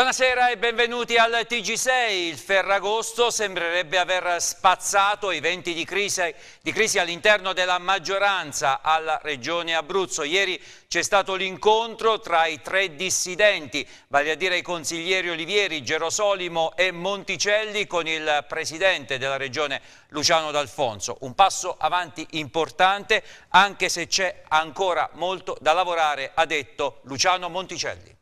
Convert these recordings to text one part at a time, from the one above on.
Buonasera e benvenuti al TG6. Il Ferragosto sembrerebbe aver spazzato i venti di crisi, di crisi all'interno della maggioranza alla Regione Abruzzo. Ieri c'è stato l'incontro tra i tre dissidenti, vale a dire i consiglieri Olivieri, Gerosolimo e Monticelli con il presidente della Regione Luciano D'Alfonso. Un passo avanti importante anche se c'è ancora molto da lavorare, ha detto Luciano Monticelli.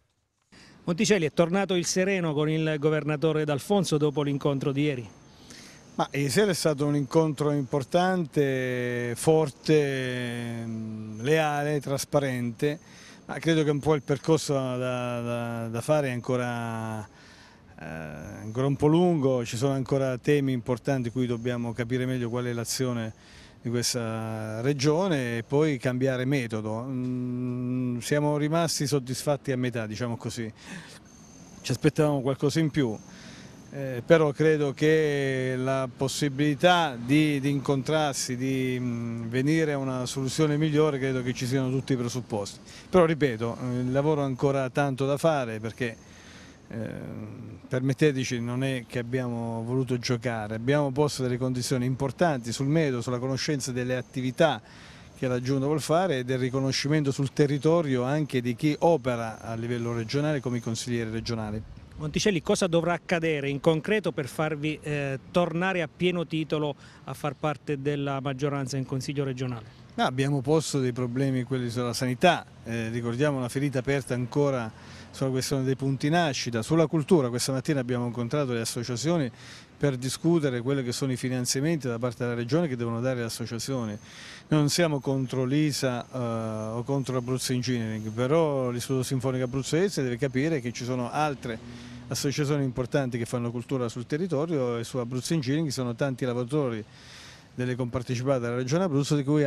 Monticelli è tornato il sereno con il governatore D'Alfonso dopo l'incontro di ieri? Ma ieri è stato un incontro importante, forte, leale, trasparente, ma credo che un po' il percorso da, da, da fare è ancora, eh, ancora un po' lungo, ci sono ancora temi importanti cui dobbiamo capire meglio qual è l'azione di questa regione e poi cambiare metodo. Mm, siamo rimasti soddisfatti a metà, diciamo così. Ci aspettavamo qualcosa in più, eh, però credo che la possibilità di, di incontrarsi, di mh, mm, venire a una soluzione migliore, credo che ci siano tutti i presupposti. Però ripeto, il lavoro ha ancora tanto da fare perché eh, permetteteci, non è che abbiamo voluto giocare, abbiamo posto delle condizioni importanti sul metodo, sulla conoscenza delle attività che la Giunta vuole fare e del riconoscimento sul territorio anche di chi opera a livello regionale come i consiglieri regionali. Monticelli, cosa dovrà accadere in concreto per farvi eh, tornare a pieno titolo a far parte della maggioranza in Consiglio regionale? No, abbiamo posto dei problemi quelli sulla sanità, eh, ricordiamo una ferita aperta ancora sulla questione dei punti nascita, sulla cultura questa mattina abbiamo incontrato le associazioni per discutere quelli che sono i finanziamenti da parte della Regione che devono dare le associazioni. non siamo contro l'ISA uh, o contro l'Abruzzo Engineering, però l'Istituto Sinfonico Abruzzese deve capire che ci sono altre associazioni importanti che fanno cultura sul territorio e su Abruzzo Engineering sono tanti lavoratori delle compartecipate della Regione Abruzzo di cui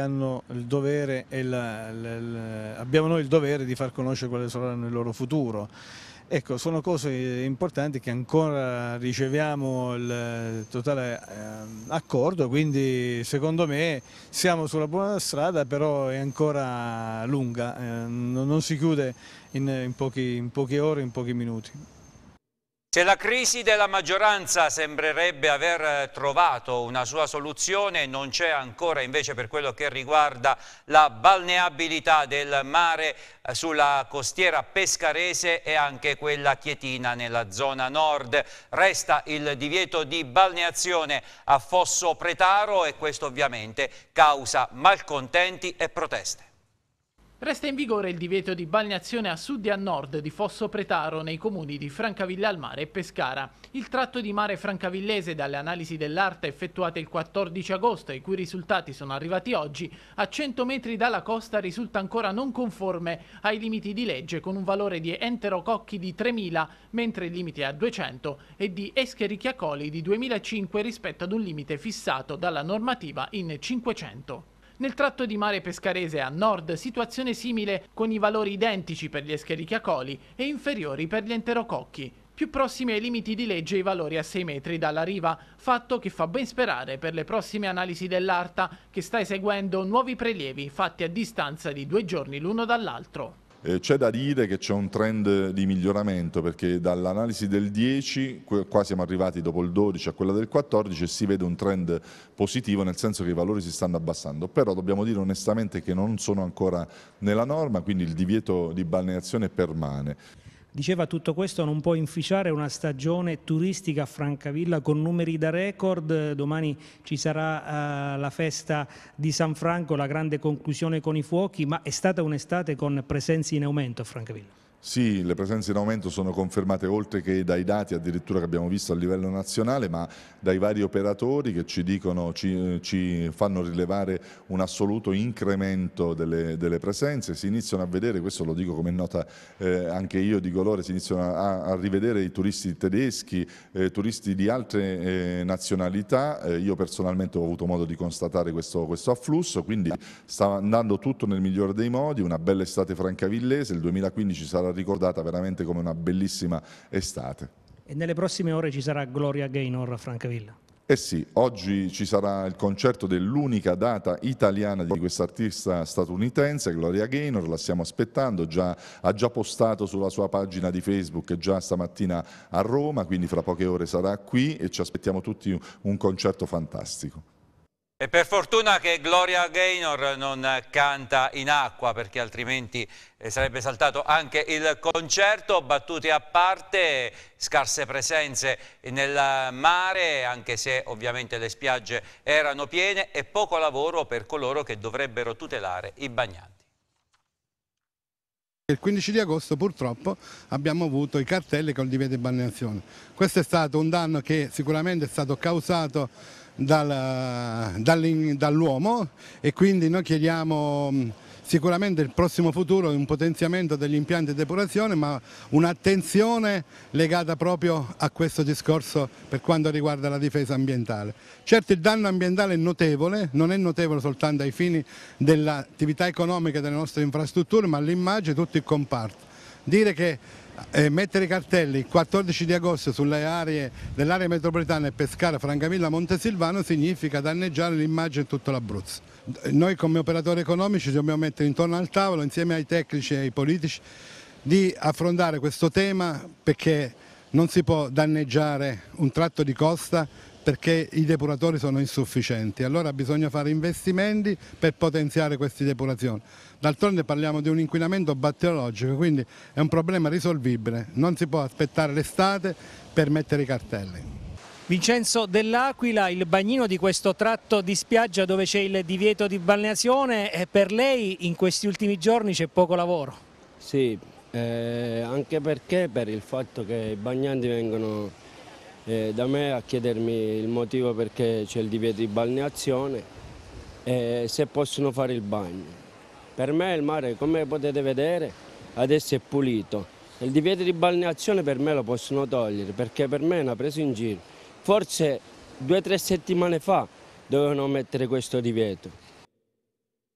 dovere la, la, la, abbiamo noi il dovere di far conoscere quale sarà il loro futuro. Ecco, sono cose importanti che ancora riceviamo il totale eh, accordo, quindi secondo me siamo sulla buona strada, però è ancora lunga, eh, non, si chiude in, in, pochi, in poche ore, in pochi minuti. Se la crisi della maggioranza sembrerebbe aver trovato una sua soluzione, non c'è ancora invece per quello che riguarda la balneabilità del mare eh, sulla costiera pescarese e anche quella chietina nella zona nord. Resta il divieto di balneazione a Fosso Pretaro e questo ovviamente causa malcontenti e proteste. Resta in vigore il divieto di balneazione a sud e a nord di Fosso Pretaro nei comuni di Francavilla al Mare e Pescara. Il tratto di mare francavillese dalle analisi dell'arte effettuate il 14 agosto, i cui risultati sono arrivati oggi, a 100 metri dalla costa risulta ancora non conforme ai limiti di legge con un valore di enterococchi di 3.000 mentre il limite è a 200 e di escherichia coli di 2.005 rispetto ad un limite fissato dalla normativa in 500. Nel tratto di mare pescarese a nord situazione simile con i valori identici per gli escherichiacoli e inferiori per gli enterococchi, più prossimi ai limiti di legge i valori a 6 metri dalla riva, fatto che fa ben sperare per le prossime analisi dell'ARTA che sta eseguendo nuovi prelievi fatti a distanza di due giorni l'uno dall'altro. Eh, c'è da dire che c'è un trend di miglioramento perché dall'analisi del 10, qua siamo arrivati dopo il 12 a quella del 14 e si vede un trend positivo nel senso che i valori si stanno abbassando, però dobbiamo dire onestamente che non sono ancora nella norma, quindi il divieto di balneazione permane. Diceva tutto questo non può inficiare una stagione turistica a Francavilla con numeri da record, domani ci sarà uh, la festa di San Franco, la grande conclusione con i fuochi, ma è stata un'estate con presenze in aumento a Francavilla. Sì, le presenze in aumento sono confermate oltre che dai dati addirittura che abbiamo visto a livello nazionale, ma dai vari operatori che ci, dicono, ci, ci fanno rilevare un assoluto incremento delle, delle, presenze. Si iniziano a vedere, questo lo dico come nota eh, anche io di colore, si iniziano a, a rivedere i turisti tedeschi, eh, turisti di altre eh, nazionalità. Eh, io personalmente ho avuto modo di constatare questo, questo afflusso, quindi sta andando tutto nel migliore dei modi, una bella estate francavillese, il 2015 sarà ricordata veramente come una bellissima estate. E nelle prossime ore ci sarà Gloria Gaynor a Francavilla? Eh sì, oggi ci sarà il concerto dell'unica data italiana di questa artista statunitense, Gloria Gaynor, la stiamo aspettando, già, ha già postato sulla sua pagina di Facebook già stamattina a Roma, quindi fra poche ore sarà qui e ci aspettiamo tutti un concerto fantastico. E per fortuna che Gloria Gaynor non canta in acqua perché altrimenti eh, sarebbe saltato anche il concerto, battute a parte, scarse presenze nel mare anche se ovviamente le spiagge erano piene e poco lavoro per coloro che dovrebbero tutelare i bagnanti. Il 15 di agosto purtroppo abbiamo avuto i cartelli con il divieto di balneazione. Questo è stato un danno che sicuramente è stato causato dal, dall'uomo e quindi noi chiediamo sicuramente il prossimo futuro un potenziamento degli impianti di depurazione ma un'attenzione legata proprio a questo discorso per quanto riguarda la difesa ambientale. Certo il danno ambientale è notevole, non è notevole soltanto ai fini dell'attività economica delle nostre infrastrutture ma all'immagine tutto il comparto. Dire che eh, mettere cartelli il 14 di agosto sulle aree dell'area metropolitana e Pescara, Francavilla, Montesilvano significa danneggiare l'immagine di tutto l'Abruzzo. Noi come operatori economici dobbiamo mettere intorno al tavolo insieme ai tecnici e ai politici di affrontare questo tema perché non si può danneggiare un tratto di costa perché i depuratori sono insufficienti, allora bisogna fare investimenti per potenziare queste depurazioni. D'altronde parliamo di un inquinamento batteriologico, quindi è un problema risolvibile, non si può aspettare l'estate per mettere i cartelli. Vincenzo dell'Aquila, il bagnino di questo tratto di spiaggia dove c'è il divieto di balneazione e per lei in questi ultimi giorni c'è poco lavoro? Sì, eh, anche perché per il fatto che i bagnanti vengono eh, da me a chiedermi il motivo perché c'è il divieto di balneazione e se possono fare il bagno. Per me il mare, come potete vedere, adesso è pulito. Il divieto di balneazione per me lo possono togliere perché per me è una presa in giro. Forse due o tre settimane fa dovevano mettere questo divieto.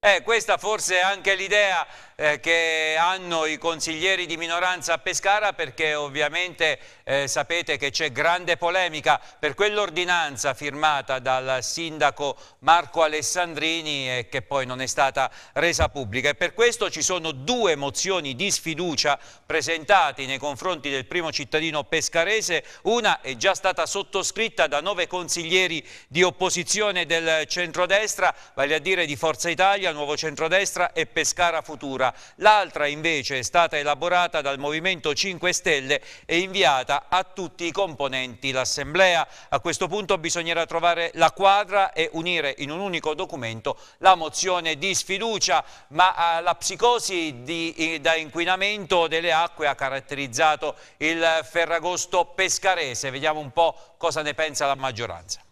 Eh, questa forse è anche l'idea eh, che hanno i consiglieri di minoranza a Pescara perché ovviamente eh, sapete che c'è grande polemica per quell'ordinanza firmata dal sindaco Marco Alessandrini e che poi non è stata resa pubblica. E per questo ci sono due mozioni di sfiducia presentate nei confronti del primo cittadino pescarese, una è già stata sottoscritta da nove consiglieri di opposizione del centrodestra, vale a dire di Forza Italia, Nuovo Centrodestra e Pescara Futura. L'altra invece è stata elaborata dal Movimento 5 Stelle e inviata a tutti i componenti l'Assemblea. A questo punto bisognerà trovare la quadra e unire in un unico documento la mozione di sfiducia, ma eh, la psicosi di, da inquinamento delle acque ha caratterizzato il Ferragosto pescarese. Vediamo un po' cosa ne pensa la maggioranza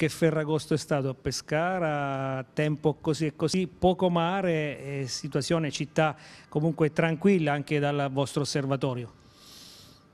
che Ferragosto è stato a Pescara, tempo così e così, poco mare, situazione città comunque tranquilla anche dal vostro osservatorio.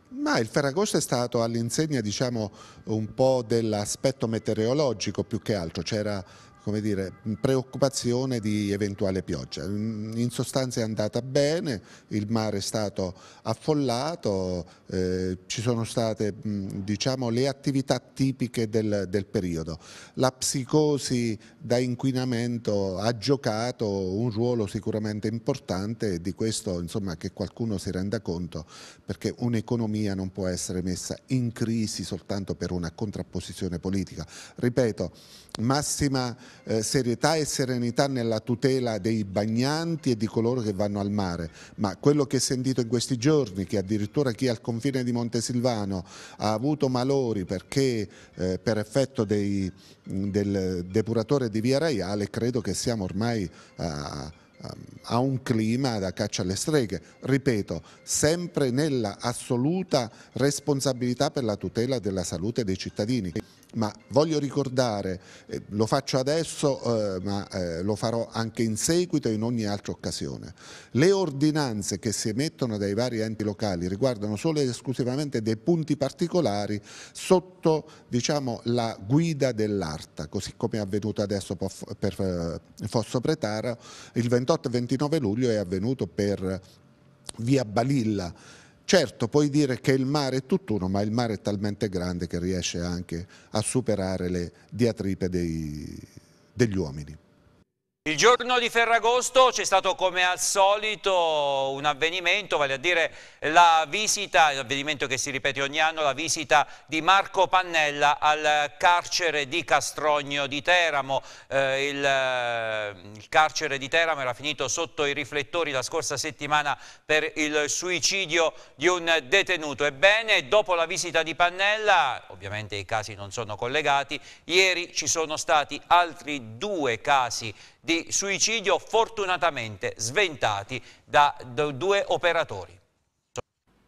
Ma il Ferragosto è stato all'insegna diciamo, un po' dell'aspetto meteorologico più che altro, c'era come dire, preoccupazione di eventuale pioggia. In sostanza è andata bene, il mare è stato affollato, eh, ci sono state diciamo, le attività tipiche del, del, periodo. La psicosi da inquinamento ha giocato un ruolo sicuramente importante e di questo insomma, che qualcuno si renda conto perché un'economia non può essere messa in crisi soltanto per una contrapposizione politica. Ripeto, massima eh, serietà e serenità nella tutela dei bagnanti e di coloro che vanno al mare, ma quello che ho sentito in questi giorni, che addirittura chi al confine di Montesilvano ha avuto malori perché eh, per effetto dei, del depuratore di Via Raiale, credo che siamo ormai a a un clima da caccia alle streghe, ripeto, sempre nella assoluta responsabilità per la tutela della salute dei cittadini ma voglio ricordare, eh, lo faccio adesso eh, ma eh, lo farò anche in seguito e in ogni altra occasione, le ordinanze che si emettono dai vari enti locali riguardano solo ed esclusivamente dei punti particolari sotto diciamo, la guida dell'ARTA, così come è avvenuto adesso per eh, Fosso Pretara, il 28 e 29 luglio è avvenuto per via Balilla, Certo, puoi dire che il mare è tutt'uno, ma il mare è talmente grande che riesce anche a superare le diatribe dei, degli uomini. Il giorno di Ferragosto c'è stato come al solito un avvenimento, vale a dire la visita, l'avvenimento che si ripete ogni anno, la visita di Marco Pannella al carcere di Castrogno di Teramo. Eh, il, eh, il, carcere di Teramo era finito sotto i riflettori la scorsa settimana per il suicidio di un detenuto. Ebbene, dopo la visita di Pannella, ovviamente i casi non sono collegati, ieri ci sono stati altri due casi di suicidio fortunatamente sventati da due operatori.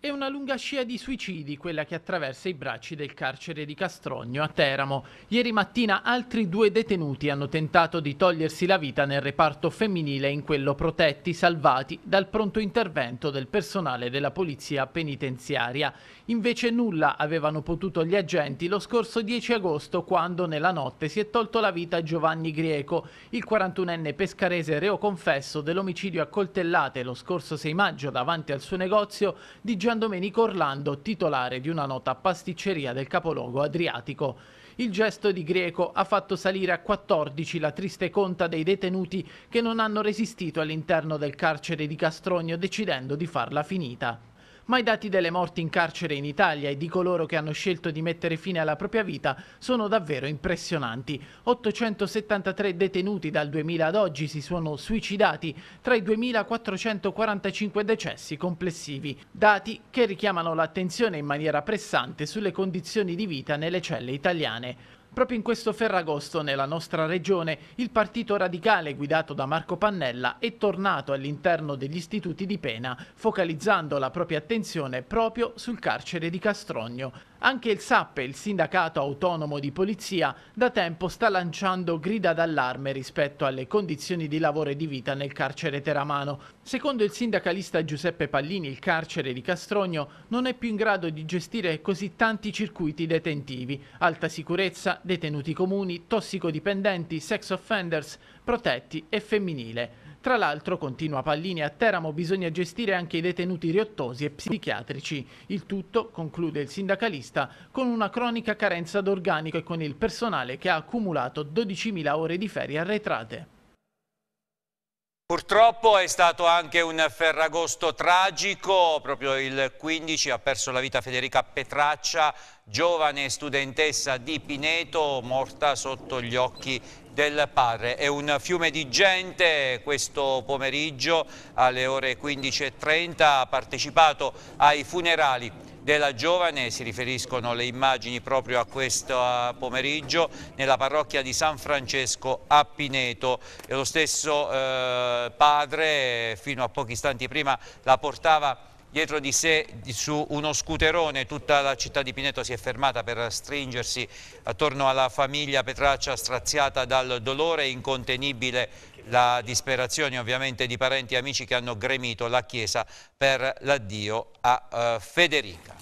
È una lunga scia di suicidi quella che attraversa i bracci del carcere di Castrogno a Teramo. Ieri mattina altri due detenuti hanno tentato di togliersi la vita nel reparto femminile in quello protetti, salvati dal pronto intervento del personale della polizia penitenziaria. Invece nulla avevano potuto gli agenti lo scorso 10 agosto quando nella notte si è tolto la vita Giovanni Grieco, il 41enne pescarese reo confesso dell'omicidio a coltellate lo scorso 6 maggio davanti al suo negozio di Gian Domenico Orlando, titolare di una nota pasticceria del capoluogo adriatico. Il gesto di Greco ha fatto salire a 14 la triste conta dei detenuti che non hanno resistito all'interno del carcere di Castrogno decidendo di farla finita ma i dati delle morti in carcere in Italia e di coloro che hanno scelto di mettere fine alla propria vita sono davvero impressionanti. 873 detenuti dal 2000 ad oggi si sono suicidati tra i 2445 decessi complessivi, dati che richiamano l'attenzione in maniera pressante sulle condizioni di vita nelle celle italiane. Proprio in questo Ferragosto, nella nostra regione, il partito radicale guidato da Marco Pannella è tornato all'interno degli istituti di pena, focalizzando la propria attenzione proprio sul carcere di Castrogno. Anche il SAP, il sindacato autonomo di polizia, da tempo sta lanciando grida d'allarme rispetto alle condizioni di lavoro e di vita nel carcere teramano. Secondo il sindacalista Giuseppe Pallini, il carcere di Castrogno non è più in grado di gestire così tanti circuiti detentivi, alta sicurezza, detenuti comuni, tossicodipendenti, sex offenders, protetti e femminile. Tra l'altro, continua Pallini, a Teramo bisogna gestire anche i detenuti riottosi e psichiatrici. Il tutto, conclude il sindacalista, con una cronica carenza d'organico e con il personale che ha accumulato 12.000 ore di ferie arretrate. Purtroppo è stato anche un Ferragosto tragico, proprio il 15 ha perso la vita Federica Petraccia, giovane studentessa di Pineto, morta sotto gli occhi del padre. È un fiume di gente questo pomeriggio alle ore 15.30 ha partecipato ai funerali della giovane, si riferiscono le immagini proprio a questo pomeriggio nella parrocchia di San Francesco a Pineto. E lo stesso eh, padre fino a pochi istanti prima la portava dietro di sé su uno scooterone. Tutta la città di Pineto si è fermata per stringersi attorno alla famiglia Petraccia straziata dal dolore incontenibile la disperazione ovviamente di parenti e amici che hanno gremito la chiesa per l'addio a uh, Federica.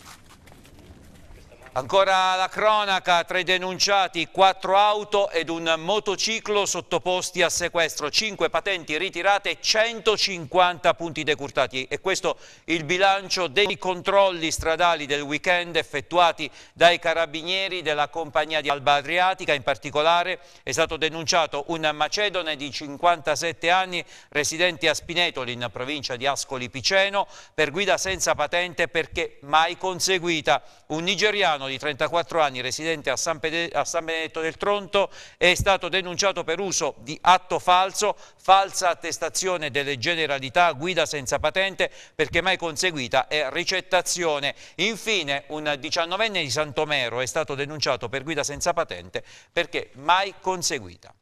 Ancora la cronaca, tre denunciati, quattro auto ed un motociclo sottoposti a sequestro, cinque patenti ritirate, 150 punti decurtati. E questo il bilancio dei controlli stradali del weekend effettuati dai carabinieri della compagnia di Alba Adriatica, in particolare è stato denunciato un macedone di 57 anni residente a Spinetoli in provincia di Ascoli Piceno per guida senza patente perché mai conseguita, un nigeriano di 34 anni residente a San, a San, Benedetto del Tronto è stato denunciato per uso di atto falso, falsa attestazione delle generalità, guida senza patente perché mai conseguita e ricettazione. Infine un 19enne di Santomero è stato denunciato per guida senza patente perché mai conseguita.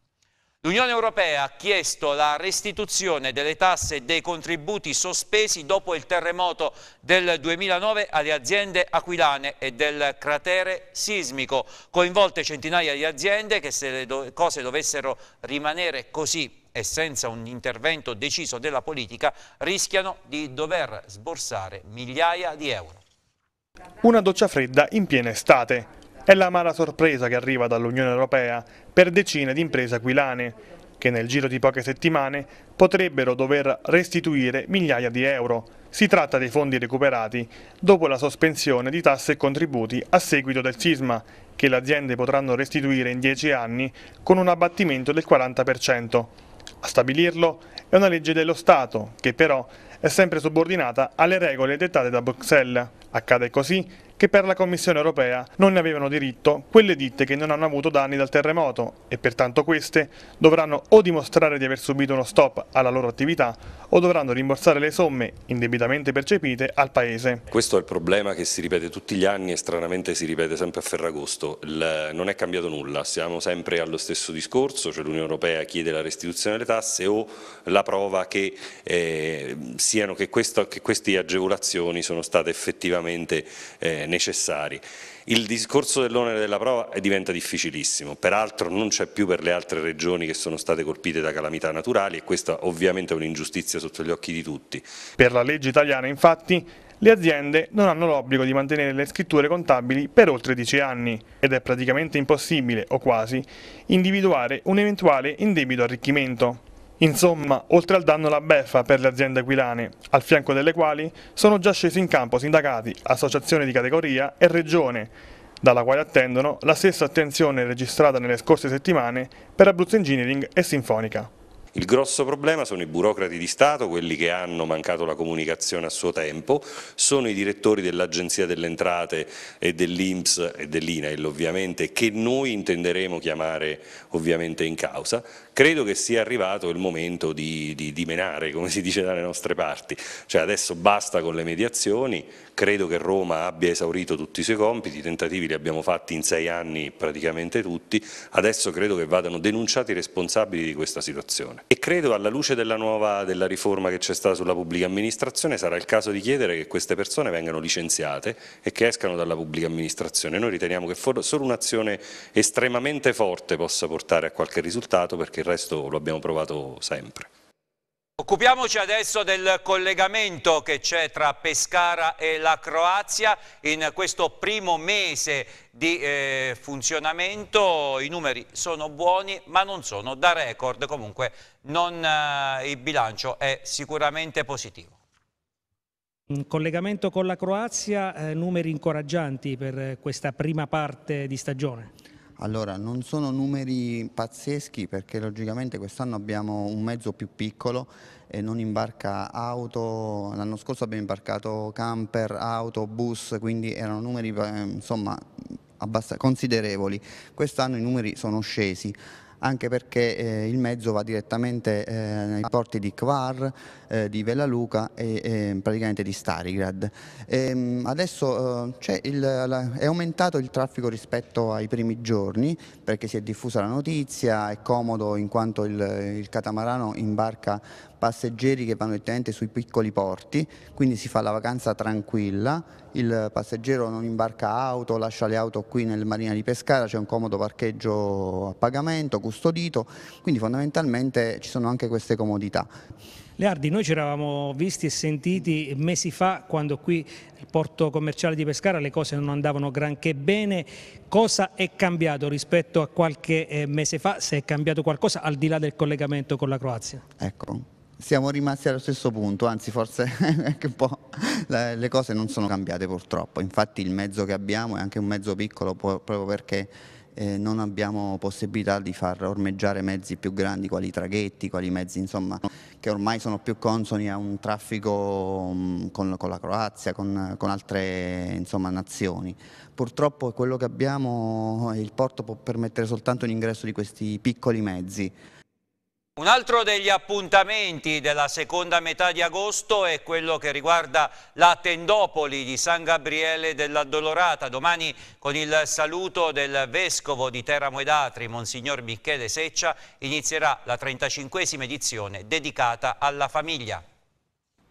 L'Unione Europea ha chiesto la restituzione delle tasse e dei contributi sospesi dopo il terremoto del 2009 alle aziende aquilane e del cratere sismico, coinvolte centinaia di aziende che se le cose dovessero rimanere così e senza un intervento deciso della politica rischiano di dover sborsare migliaia di euro. Una doccia fredda in piena estate. È l'amara sorpresa che arriva dall'Unione Europea per decine di imprese aquilane, che nel giro di poche settimane potrebbero dover restituire migliaia di euro, Si tratta dei fondi recuperati dopo la sospensione di tasse e contributi a seguito del sisma, che le aziende potranno restituire in 10 anni con un abbattimento del 40%. A stabilirlo è una legge dello Stato, che però è sempre subordinata alle regole dettate da Bruxelles. Accade così che per la Commissione europea non ne avevano diritto quelle ditte che non hanno avuto danni dal terremoto e pertanto queste dovranno o dimostrare di aver subito uno stop alla loro attività o dovranno rimborsare le somme indebitamente percepite al Paese. Questo è il problema che si ripete tutti gli anni e stranamente si ripete sempre a Ferragosto. Il, non è cambiato nulla, siamo sempre allo stesso discorso, cioè l'Unione Europea chiede la restituzione delle tasse o la prova che, eh, siano, che, questo, che queste agevolazioni sono state effettivamente eh, necessari. Il discorso dell'onere della prova diventa difficilissimo, peraltro non c'è più per le altre regioni che sono state colpite da calamità naturali e questa ovviamente è un'ingiustizia sotto gli occhi di tutti. Per la legge italiana infatti le aziende non hanno l'obbligo di mantenere le scritture contabili per oltre 10 anni ed è praticamente impossibile, o quasi, individuare un eventuale indebito arricchimento. Insomma, oltre al danno la beffa per le aziende aquilane, al fianco delle quali sono già scesi in campo sindacati, associazioni di categoria e regione, dalla quale attendono la stessa attenzione registrata nelle scorse settimane per Abruzzo Engineering e Sinfonica. Il grosso problema sono i burocrati di Stato, quelli che hanno mancato la comunicazione a suo tempo, sono i direttori dell'Agenzia delle Entrate e dell'Inps e dell'INAIL ovviamente, che noi intenderemo chiamare ovviamente in causa. Credo che sia arrivato il momento di, di, di menare, come si dice dalle nostre parti, cioè adesso basta con le mediazioni, credo che Roma abbia esaurito tutti i suoi compiti, i tentativi li abbiamo fatti in sei anni praticamente tutti, adesso credo che vadano denunciati i responsabili di questa situazione. E credo alla luce della nuova della riforma che c'è stata sulla pubblica amministrazione sarà il caso di chiedere che queste persone vengano licenziate e che escano dalla pubblica amministrazione. Noi riteniamo che solo un'azione estremamente forte possa portare a qualche risultato perché il resto lo abbiamo provato sempre. Occupiamoci adesso del collegamento che c'è tra Pescara e la Croazia. In questo primo mese di eh, funzionamento i numeri sono buoni ma non sono da record, comunque non, eh, il bilancio è sicuramente positivo. In collegamento con la Croazia, eh, numeri incoraggianti per questa prima parte di stagione. Allora, non sono numeri pazzeschi perché logicamente quest'anno abbiamo un mezzo più piccolo e non imbarca auto, l'anno scorso abbiamo imbarcato camper, auto, bus, quindi erano numeri eh, insomma considerevoli. Quest'anno i numeri sono scesi anche perché eh, il mezzo va direttamente eh, nei porti di Kvar, eh, di Luca e eh, praticamente di Starigrad. E, ehm, adesso eh, il, la, è aumentato il traffico rispetto ai primi giorni perché si è diffusa la notizia, è comodo in quanto il, il catamarano imbarca passeggeri che vanno direttamente sui piccoli porti, quindi si fa la vacanza tranquilla, il passeggero non imbarca auto, lascia le auto qui nel marina di Pescara, c'è un comodo parcheggio a pagamento, custodito, quindi fondamentalmente ci sono anche queste comodità. Leardi, noi ci eravamo visti e sentiti mesi fa quando qui nel porto commerciale di Pescara le cose non andavano granché bene. Cosa è cambiato rispetto a qualche eh, mese fa, se è cambiato qualcosa al di là del collegamento con la Croazia? Ecco, siamo rimasti allo stesso punto, anzi forse anche un po' le cose non sono cambiate purtroppo, infatti il mezzo che abbiamo è anche un mezzo piccolo proprio perché eh, non abbiamo possibilità di far ormeggiare mezzi più grandi quali traghetti, quali mezzi insomma, che ormai sono più consoni a un traffico mh, con, con, la Croazia, con, con altre insomma, nazioni. Purtroppo quello che abbiamo, il porto può permettere soltanto l'ingresso di questi piccoli mezzi. Un altro degli appuntamenti della seconda metà di agosto è quello che riguarda la Tendopoli di San Gabriele dell'Addolorata. Domani con il saluto del Vescovo di Teramo ed Atri, Monsignor Michele Seccia, inizierà la 35esima edizione dedicata alla famiglia.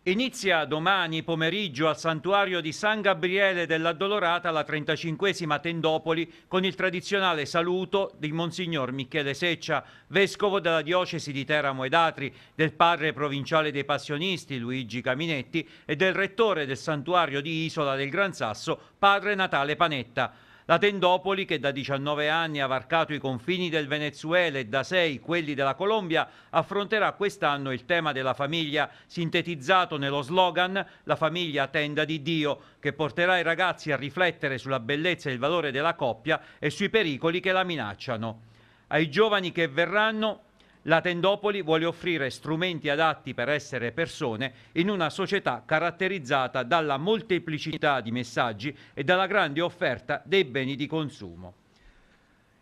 Inizia domani pomeriggio al santuario di San Gabriele dell'Addolorata la 35esima Tendopoli con il tradizionale saluto di Monsignor Michele Seccia, vescovo della diocesi di Teramo ed Atri, del padre provinciale dei passionisti Luigi Caminetti e del rettore del santuario di Isola del Gran Sasso, padre Natale Panetta. La Tendopoli, che da 19 anni ha varcato i confini del Venezuela e da 6 quelli della Colombia, affronterà quest'anno il tema della famiglia, sintetizzato nello slogan La famiglia tenda di Dio, che porterà i ragazzi a riflettere sulla bellezza e il valore della coppia e sui pericoli che la minacciano. Ai giovani che verranno la Tendopoli vuole offrire strumenti adatti per essere persone in una società caratterizzata dalla molteplicità di messaggi e dalla grande offerta dei beni di consumo.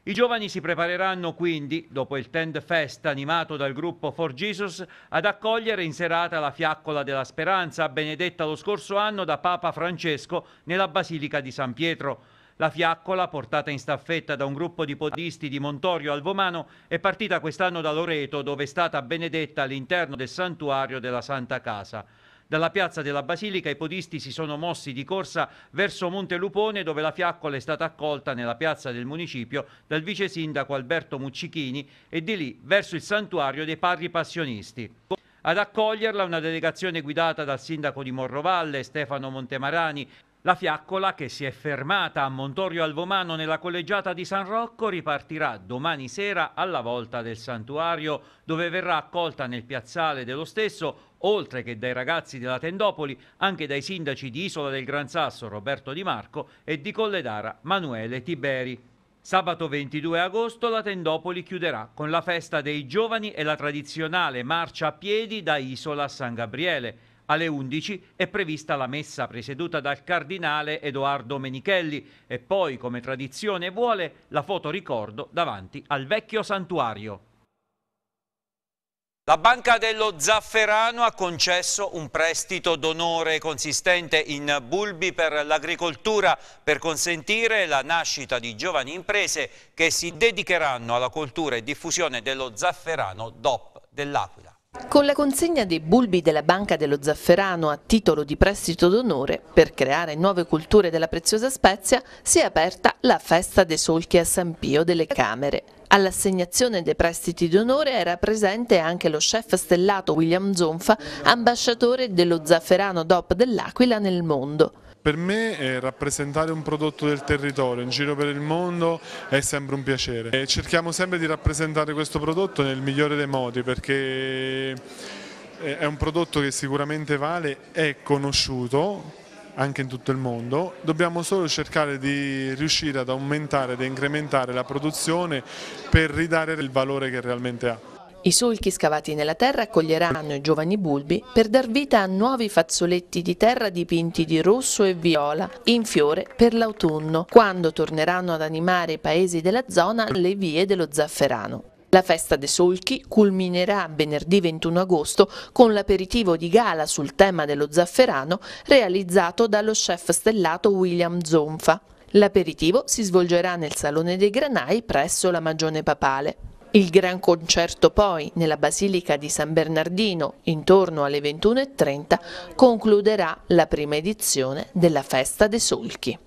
I giovani si prepareranno quindi, dopo il Tend Fest animato dal gruppo For Jesus, ad accogliere in serata la fiaccola della speranza benedetta lo scorso anno da Papa Francesco nella Basilica di San Pietro. La fiaccola, portata in staffetta da un gruppo di podisti di Montorio al Vomano, è partita quest'anno da Loreto, dove è stata benedetta all'interno del santuario della Santa Casa. Dalla piazza della Basilica i podisti si sono mossi di corsa verso Montelupone dove la fiaccola è stata accolta nella piazza del municipio dal vice sindaco Alberto Muccichini e di lì verso il santuario dei Padri Passionisti. Ad accoglierla una delegazione guidata dal sindaco di Morrovalle Stefano Montemarani la fiaccola, che si è fermata a Montorio Alvomano nella collegiata di San Rocco, ripartirà domani sera alla volta del santuario, dove verrà accolta nel piazzale dello stesso, oltre che dai ragazzi della Tendopoli, anche dai sindaci di Isola del Gran Sasso Roberto Di Marco e di Colledara Manuele Tiberi. Sabato 22 agosto la Tendopoli chiuderà con la festa dei giovani e la tradizionale marcia a piedi da Isola a San Gabriele. Alle 11 è prevista la messa presieduta dal cardinale Edoardo Menichelli e poi, come tradizione vuole, la foto ricordo davanti al vecchio santuario. La Banca dello Zafferano ha concesso un prestito d'onore consistente in bulbi per l'agricoltura per consentire la nascita di giovani imprese che si dedicheranno alla coltura e diffusione dello zafferano DOP dell'Aquila. Con la consegna dei bulbi della Banca dello Zafferano a titolo di prestito d'onore per creare nuove culture della preziosa spezia si è aperta la festa dei solchi a San Pio delle Camere. All'assegnazione dei prestiti d'onore era presente anche lo chef stellato William Zonfa, ambasciatore dello Zafferano DOP dell'Aquila nel mondo. Per me eh, rappresentare un prodotto del territorio in giro per il mondo è sempre un piacere. E cerchiamo sempre di rappresentare questo prodotto nel migliore dei modi perché è un prodotto che sicuramente vale, è conosciuto anche in tutto il mondo, dobbiamo solo cercare di riuscire ad aumentare, ad incrementare la produzione per ridare il valore che realmente ha. I solchi scavati nella terra accoglieranno i giovani bulbi per dar vita a nuovi fazzoletti di terra dipinti di rosso e viola, in fiore per l'autunno, quando torneranno ad animare i paesi della zona le vie dello zafferano. La festa dei solchi culminerà venerdì 21 agosto con l'aperitivo di gala sul tema dello zafferano realizzato dallo chef stellato William Zonfa. L'aperitivo si svolgerà nel Salone dei Granai presso la Magione Papale. Il gran concerto poi nella Basilica di San Bernardino intorno alle 21.30 concluderà la prima edizione della Festa dei Solchi.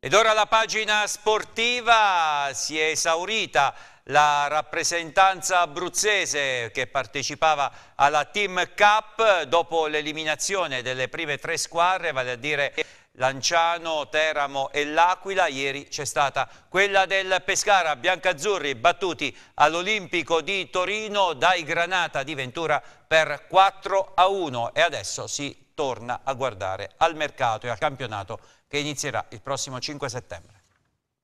Ed ora la pagina sportiva si è esaurita la rappresentanza abruzzese che partecipava alla Team Cup dopo l'eliminazione delle prime tre squadre, vale a dire Lanciano, Teramo e L'Aquila. Ieri c'è stata quella del Pescara, Biancazzurri battuti all'Olimpico di Torino dai Granata di Ventura per 4 a 1 e adesso si torna a guardare al mercato e al campionato che inizierà il prossimo 5 settembre.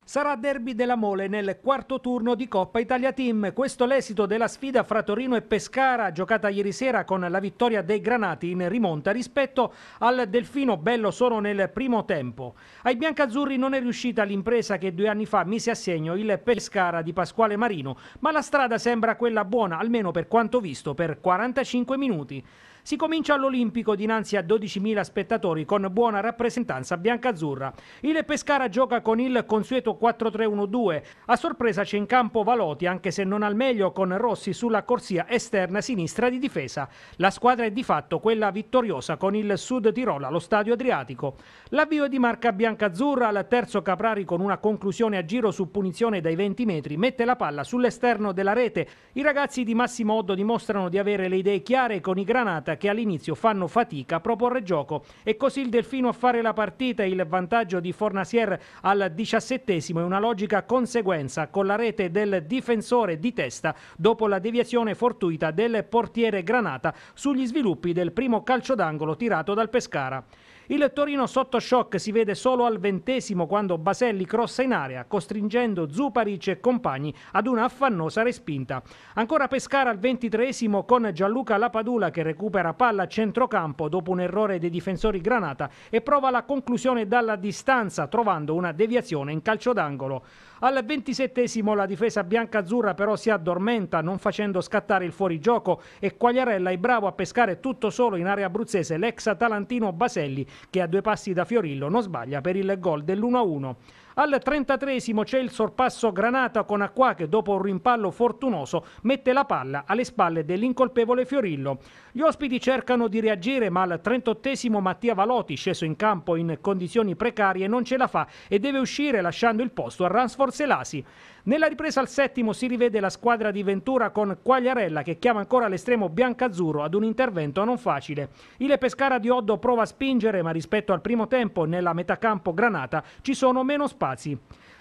Sarà derby della Mole nel quarto turno di Coppa Italia Team. Questo l'esito della sfida fra Torino e Pescara, giocata ieri sera con la vittoria dei Granati in rimonta rispetto al Delfino Bello solo nel primo tempo. Ai biancazzurri non è riuscita l'impresa che due anni fa mise a segno il Pescara di Pasquale Marino, ma la strada sembra quella buona, almeno per quanto visto, per 45 minuti. Si comincia all'Olimpico dinanzi a 12.000 spettatori con buona rappresentanza biancazzurra. Il Pescara gioca con il consueto 4-3-1-2. A sorpresa c'è in campo Valoti, anche se non al meglio con Rossi sulla corsia esterna sinistra di difesa. La squadra è di fatto quella vittoriosa con il Sud Tirolo allo Stadio Adriatico. L'avvio di marca biancazzurra al terzo Caprari con una conclusione a giro su punizione dai 20 metri mette la palla sull'esterno della rete. I ragazzi di Massimo Oddo dimostrano di avere le idee chiare con i Granata squadra che all'inizio fanno fatica a proporre gioco. E così il Delfino a fare la partita il vantaggio di Fornasier al diciassettesimo è una logica conseguenza con la rete del difensore di testa dopo la deviazione fortuita del portiere Granata sugli sviluppi del primo calcio d'angolo tirato dal Pescara. Il Torino sotto shock si vede solo al ventesimo quando Baselli crossa in area, costringendo Zuparic e compagni ad una affannosa respinta. Ancora Pescara al ventitreesimo con Gianluca Lapadula che recupera palla a centrocampo dopo un errore dei difensori Granata e prova la conclusione dalla distanza trovando una deviazione in calcio d'angolo. Al ventisettesimo la difesa bianca-azzurra però si addormenta non facendo scattare il fuorigioco e Quagliarella è bravo a pescare tutto solo in area abruzzese l'ex atalantino Baselli che a due passi da Fiorillo non sbaglia per il gol dell'1-1. Al 33 c'è il sorpasso Granata con Acqua che dopo un rimpallo fortunoso mette la palla alle spalle dell'incolpevole Fiorillo. Gli ospiti cercano di reagire ma al 38 Mattia Valotti, sceso in campo in condizioni precarie, non ce la fa e deve uscire lasciando il posto a Ransford Selasi. Nella ripresa al settimo si rivede la squadra di Ventura con Quagliarella che chiama ancora l'estremo biancazzurro ad un intervento non facile. Il Pescara di Oddo prova a spingere ma rispetto al primo tempo nella metacampo Granata ci sono meno spazi.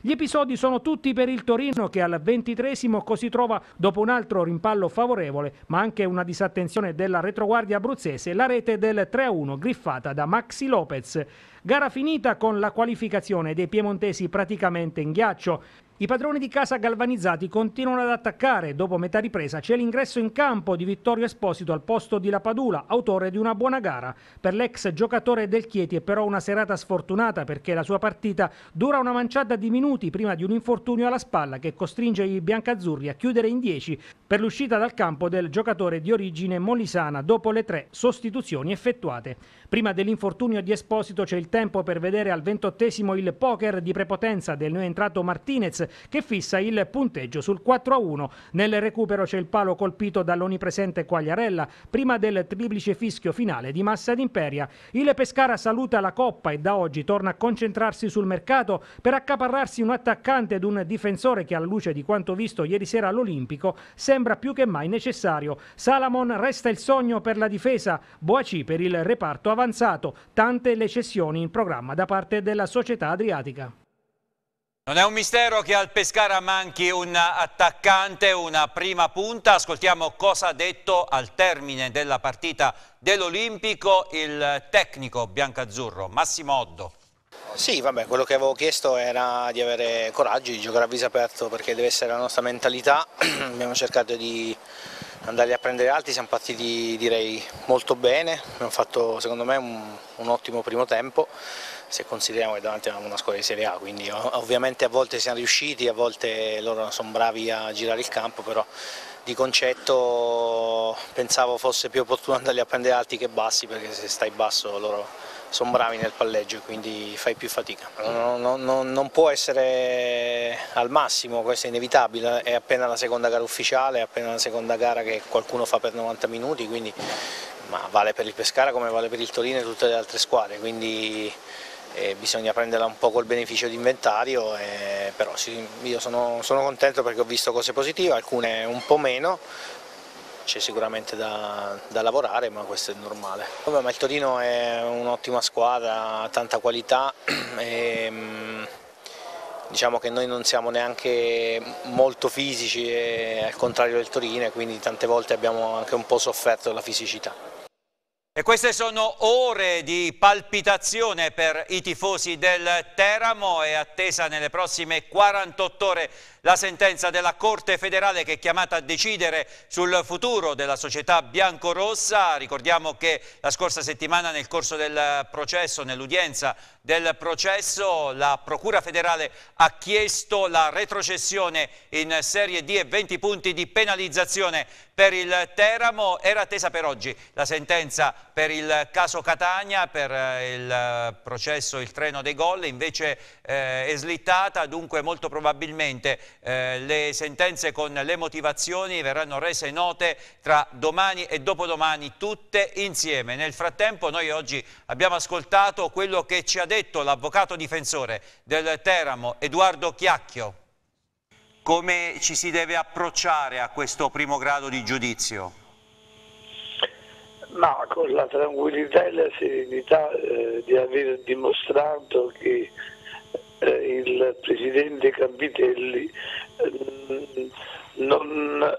Gli episodi sono tutti per il Torino che al ventitresimo così trova dopo un altro rimpallo favorevole ma anche una disattenzione della retroguardia abruzzese la rete del 3-1 griffata da Maxi Lopez. Gara finita con la qualificazione dei piemontesi praticamente in ghiaccio. I padroni di casa galvanizzati continuano ad attaccare. Dopo metà ripresa c'è l'ingresso in campo di Vittorio Esposito al posto di Lapadula, autore di una buona gara. Per l'ex giocatore del Chieti è però una serata sfortunata perché la sua partita dura una manciata di minuti prima di un infortunio alla spalla che costringe i biancazzurri a chiudere in 10 per l'uscita dal campo del giocatore di origine molisana dopo le tre sostituzioni effettuate. Prima dell'infortunio di Esposito c'è il tempo per vedere al ventottesimo il poker di prepotenza del neoentrato Martinez che fissa il punteggio sul 4-1. Nel recupero c'è il palo colpito dall'onipresente Quagliarella prima del triplice fischio finale di Massa d'Imperia. Il Pescara saluta la Coppa e da oggi torna a concentrarsi sul mercato per accaparrarsi un attaccante ed un difensore che alla luce di quanto visto ieri sera all'Olimpico sembra più che mai necessario. Salamon resta il sogno per la difesa, Boaci per il reparto avanzato, tante le cessioni in programma da parte della società adriatica. Non è un mistero che al Pescara manchi un attaccante, una prima punta. Ascoltiamo cosa ha detto al termine della partita dell'Olimpico il tecnico biancazzurro Massimo Oddo. Sì, vabbè, quello che avevo chiesto era di avere coraggio, di giocare a viso aperto perché deve essere la nostra mentalità. Abbiamo cercato di andare a prendere alti, siamo partiti direi molto bene, abbiamo fatto secondo me un, un ottimo primo tempo se consideriamo che davanti a una squadra di Serie A, quindi ovviamente a volte siamo riusciti, a volte loro sono bravi a girare il campo, però di concetto pensavo fosse più opportuno andare a prendere alti che bassi, perché se stai basso loro sono bravi nel palleggio, quindi fai più fatica. Non, non, non, può essere al massimo, questo è inevitabile, è appena la seconda gara ufficiale, è appena la seconda gara che qualcuno fa per 90 minuti, quindi, ma vale per il Pescara come vale per il Torino e tutte le altre squadre, quindi e bisogna prenderla un po' col beneficio di inventario, però sì, io sono, sono contento perché ho visto cose positive, alcune un po' meno, c'è sicuramente da, da, lavorare ma questo è normale. Vabbè, ma il Torino è un'ottima squadra, tanta qualità e mm, diciamo che noi non siamo neanche molto fisici al contrario del Torino quindi tante volte abbiamo anche un po' sofferto della fisicità. E queste sono ore di palpitazione per i tifosi del Teramo, è attesa nelle prossime 48 ore la sentenza della Corte federale che è chiamata a decidere sul futuro della società biancorossa. Ricordiamo che la scorsa settimana nel corso del processo, nell'udienza del processo, la Procura federale ha chiesto la retrocessione in Serie D e 20 punti di penalizzazione per il Teramo. Era attesa per oggi la sentenza per il caso Catania, per il processo Il treno dei gol, invece eh, è slittata, dunque molto probabilmente eh, le sentenze con le motivazioni verranno rese note tra domani e dopodomani tutte insieme. Nel frattempo noi oggi abbiamo ascoltato quello che ci ha detto l'avvocato difensore del Teramo Edoardo Chiacchio. Come ci si deve approcciare a questo primo grado di giudizio? Ma con la tranquillità e la serenità eh, di aver dimostrato che eh, il Presidente Capitelli eh, non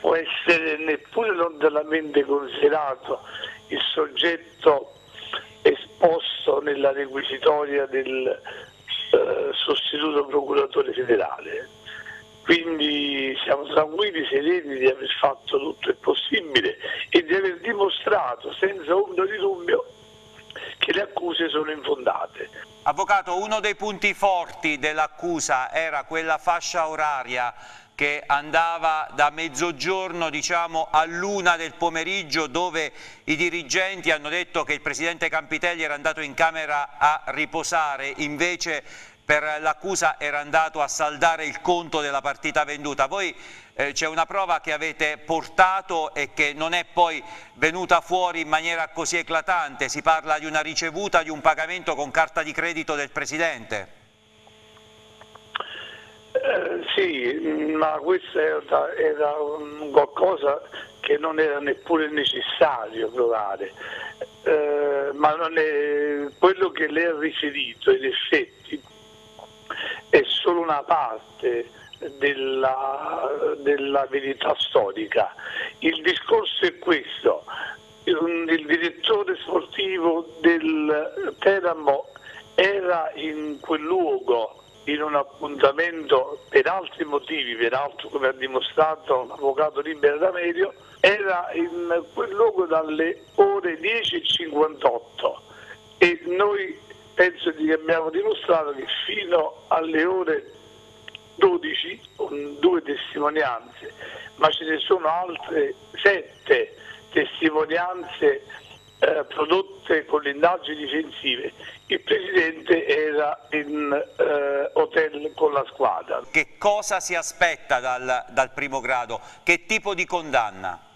può essere neppure lontanamente considerato il soggetto esposto nella requisitoria del eh, sostituto procuratore federale. Quindi siamo tranquilli, sereni di aver fatto tutto il possibile e di aver dimostrato senza ombra di dubbio che le accuse sono infondate. Avvocato, uno dei punti forti dell'accusa era quella fascia oraria che andava da mezzogiorno diciamo, luna del pomeriggio dove i dirigenti hanno detto che il Presidente Campitelli era andato in camera a riposare, invece per l'accusa era andato a saldare il conto della partita venduta. Voi eh, c'è una prova che avete portato e che non è poi venuta fuori in maniera così eclatante, si parla di una ricevuta di un pagamento con carta di credito del Presidente. Eh, sì, ma questo era, era qualcosa che non era neppure necessario provare, eh, ma è, quello che lei ha riferito in effetti è solo una parte della, della verità storica. Il discorso è questo, il, direttore sportivo del Teramo era in quel luogo in un appuntamento per altri motivi, peraltro come ha dimostrato l'avvocato Libero D'Amelio, era in quel luogo dalle ore 10.58 e noi penso che abbiamo dimostrato che fino alle ore 12, con due testimonianze, ma ce ne sono altre sette testimonianze eh, prodotte con le indagini difensive, il Presidente era in eh, hotel con la squadra. Che cosa si aspetta dal, dal primo grado? Che tipo di condanna?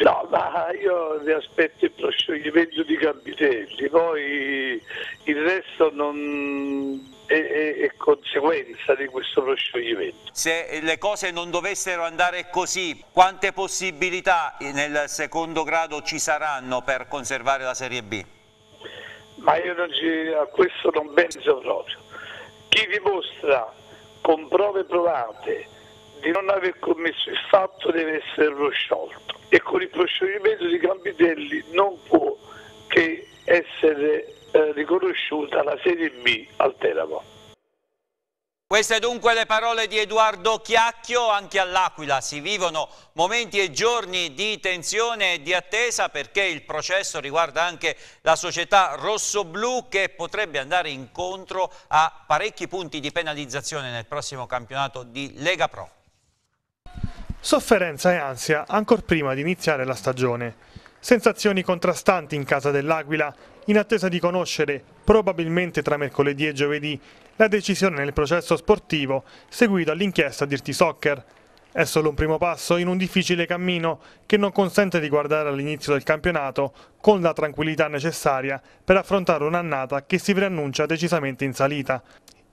No, ma io mi aspetto il proscioglimento di Campitelli, poi il resto non è, è, è, conseguenza di questo proscioglimento. Se le cose non dovessero andare così, quante possibilità nel secondo grado ci saranno per conservare la Serie B? Ma io ci, a questo non penso proprio. Chi dimostra con prove provate di non aver commesso il fatto deve essere prosciolto e con il proscioglimento di Campitelli non può che essere eh, riconosciuta la Serie B al Teramo. Queste dunque le parole di Edoardo Chiacchio, anche all'Aquila si vivono momenti e giorni di tensione e di attesa perché il processo riguarda anche la società rossoblu che potrebbe andare incontro a parecchi punti di penalizzazione nel prossimo campionato di Lega Pro. Sofferenza e ansia ancora prima di iniziare la stagione. Sensazioni contrastanti in casa dell'Aquila, in attesa di conoscere, probabilmente tra mercoledì e giovedì, la decisione nel processo sportivo seguito all'inchiesta Dirty Soccer. È solo un primo passo in un difficile cammino che non consente di guardare all'inizio del campionato con la tranquillità necessaria per affrontare un'annata che si preannuncia decisamente in salita.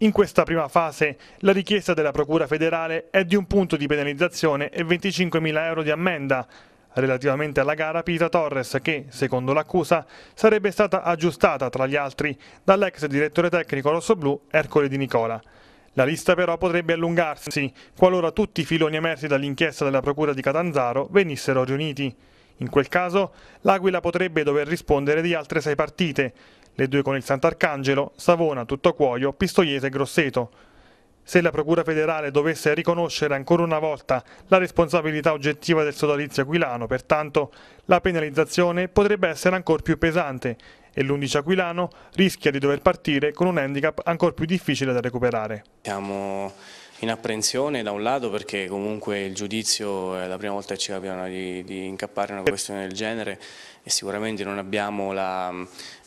In questa prima fase la richiesta della Procura federale è di un punto di penalizzazione e 25.000 euro di ammenda, relativamente alla gara Pisa Torres che, secondo l'accusa, sarebbe stata aggiustata tra gli altri dall'ex direttore tecnico rossoblù Ercole Di Nicola. La lista però potrebbe allungarsi qualora tutti i filoni emersi dall'inchiesta della Procura di Catanzaro venissero riuniti. In quel caso l'Aquila potrebbe dover rispondere di altre sei partite, le due con il Sant'Arcangelo, Savona, Tuttocuoio, Pistoiese e Grosseto. Se la Procura federale dovesse riconoscere ancora una volta la responsabilità oggettiva del sodalizio aquilano, pertanto la penalizzazione potrebbe essere ancora più pesante e l'11 aquilano rischia di dover partire con un handicap ancora più difficile da recuperare. Siamo in apprensione da un lato perché comunque il giudizio è la prima volta che ci capiamo di, di incappare in una questione del genere e sicuramente non abbiamo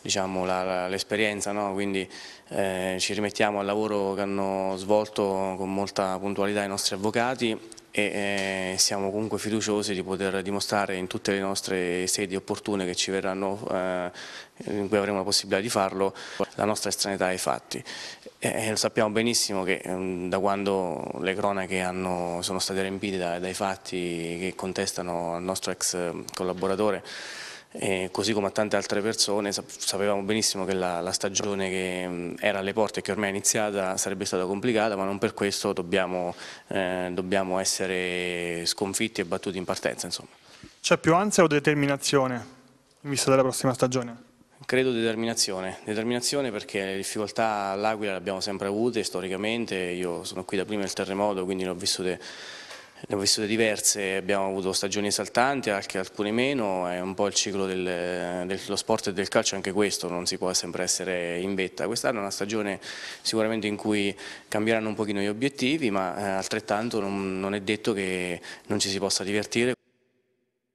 diciamo, l'esperienza, no? quindi eh, ci rimettiamo al lavoro che hanno svolto con molta puntualità i nostri avvocati e eh, siamo comunque fiduciosi di poter dimostrare in tutte le nostre sedi opportune che ci verranno, eh, in cui avremo la possibilità di farlo, la nostra estraneità ai fatti. E, lo sappiamo benissimo che ehm, da quando le cronache hanno, sono state riempite da, dai fatti che contestano al nostro ex collaboratore, e così come a tante altre persone sapevamo benissimo che la, la, stagione che era alle porte e che ormai è iniziata sarebbe stata complicata ma non per questo dobbiamo, eh, dobbiamo essere sconfitti e battuti in partenza. C'è più ansia o determinazione in vista della prossima stagione? Credo determinazione, determinazione perché le difficoltà all'Aquila le abbiamo sempre avute storicamente, io sono qui da prima del terremoto quindi ne ho vissute ne ho vissute diverse, abbiamo avuto stagioni esaltanti, anche alcune meno, è un po' il ciclo del, dello sport e del calcio, anche questo non si può sempre essere in vetta. Quest'anno è una stagione sicuramente in cui cambieranno un pochino gli obiettivi, ma eh, altrettanto non, non è detto che non ci si possa divertire.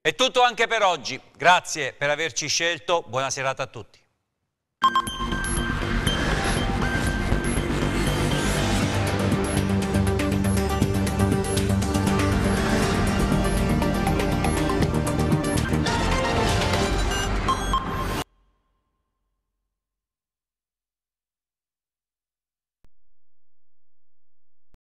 È tutto anche per oggi, grazie per averci scelto, buona serata a tutti.